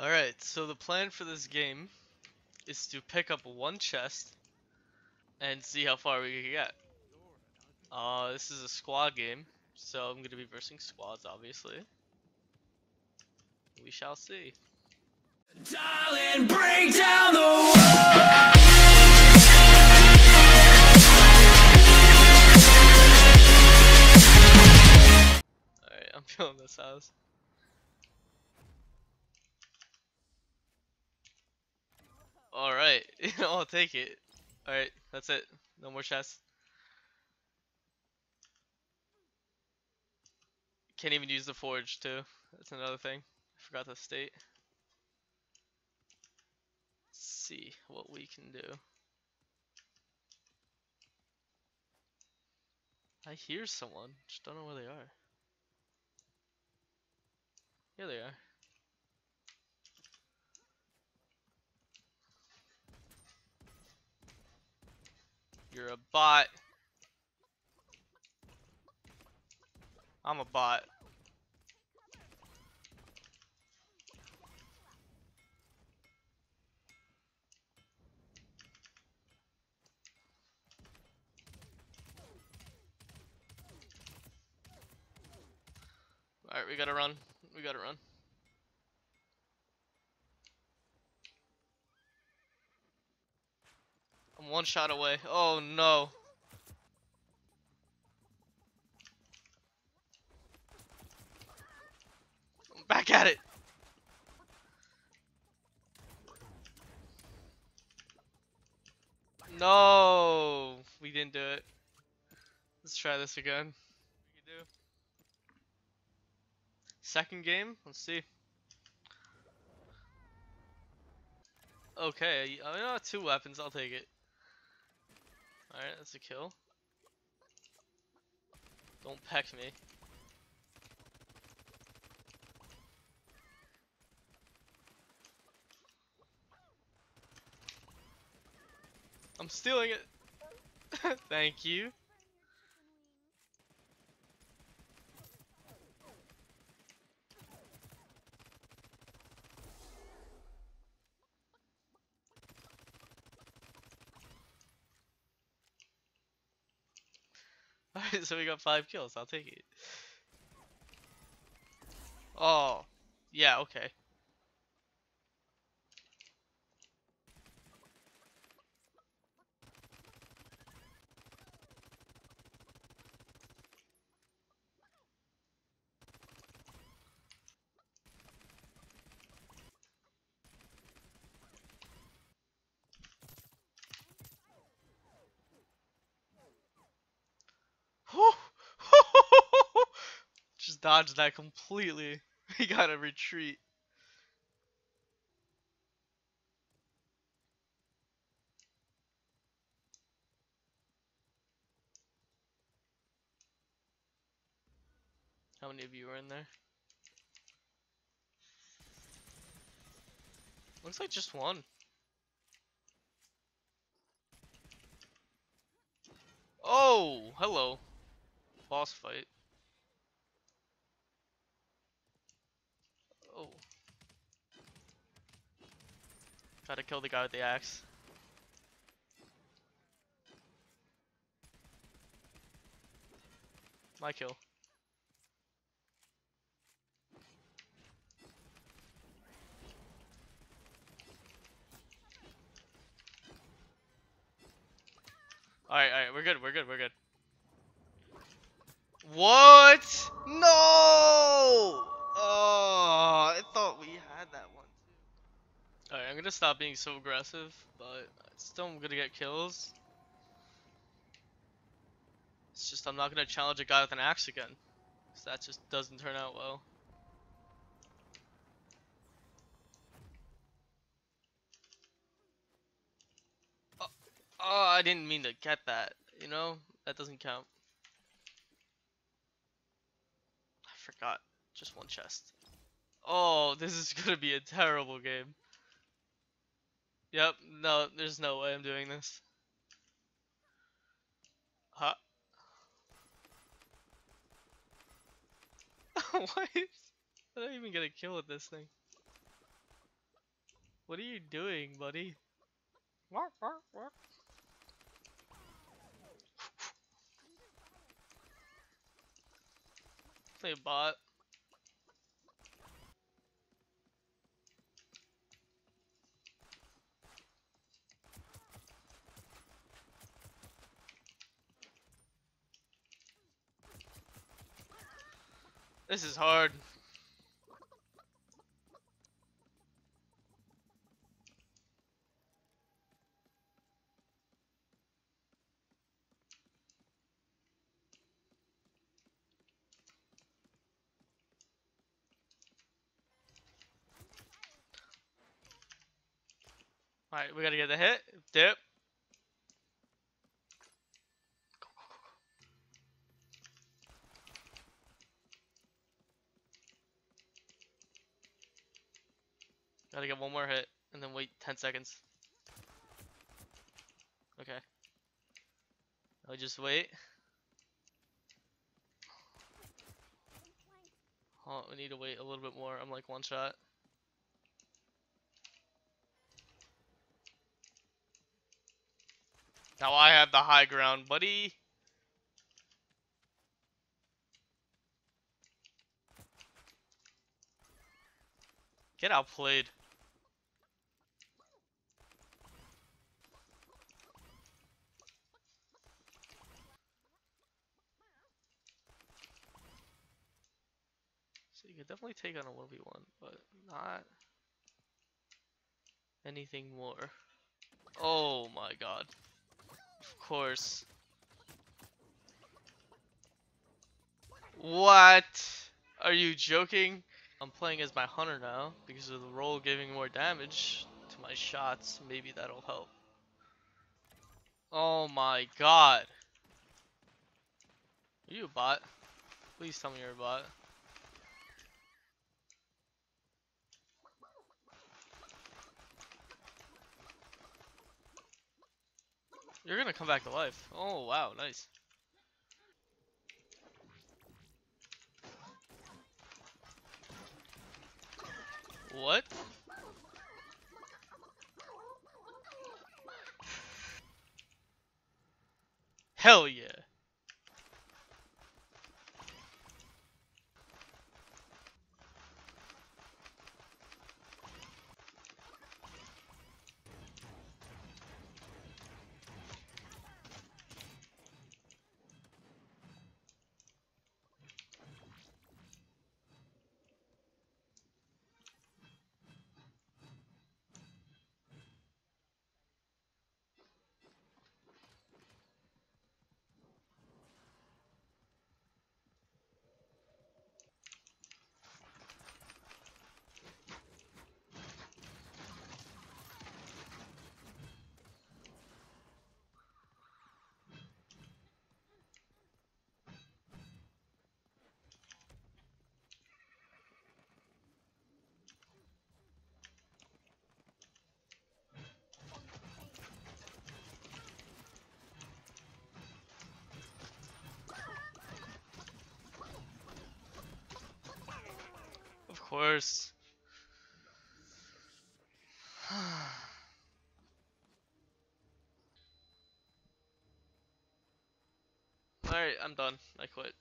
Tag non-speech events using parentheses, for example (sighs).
Alright, so the plan for this game is to pick up one chest and see how far we can get. Uh, this is a squad game, so I'm gonna be versing squads, obviously. We shall see. Darling, Alright, (laughs) I'll take it. Alright, that's it. No more chests. Can't even use the forge too. That's another thing. I forgot to state. Let's see what we can do. I hear someone, just don't know where they are. Here they are. You're a bot. I'm a bot. Alright, we gotta run. We gotta run. One shot away. Oh no. Back at it. No, we didn't do it. Let's try this again. Second game, let's see. Okay, I uh, two weapons, I'll take it. Alright, that's a kill. Don't peck me. I'm stealing it. (laughs) Thank you. (laughs) so we got five kills. I'll take it. Oh, yeah, okay. Just dodged that completely. (laughs) We gotta retreat. How many of you are in there? Looks like just one. Oh, hello. Boss fight. Oh. To kill the guy with the axe. My kill. Alright, alright, we're good, we're good, we're good. What? Gonna stop being so aggressive, but still I'm gonna get kills. It's just I'm not gonna challenge a guy with an axe again. Cause that just doesn't turn out well. Oh, oh I didn't mean to get that. You know, that doesn't count. I forgot. Just one chest. Oh, this is (laughs) gonna be a terrible game. Yep, no, there's no way I'm doing this. Huh? (laughs) what? How did I even get a kill with this thing? What are you doing, buddy? Hey, bot. This is hard. Alright, we gotta get the hit. Dip. Gotta get one more hit and then wait 10 seconds. Okay. I'll just wait. Oh, we need to wait a little bit more. I'm like one shot. Now I have the high ground, buddy. Get outplayed. So you could definitely take on a 1v1, but not anything more. Oh my god. Of course. What? Are you joking? I'm playing as my hunter now because of the roll giving more damage to my shots. Maybe that'll help. Oh my god. Are you a bot? Please tell me you're a bot. You're gonna come back to life. Oh wow, nice. What? Hell yeah. Of course. (sighs) Alright, I'm done. I quit.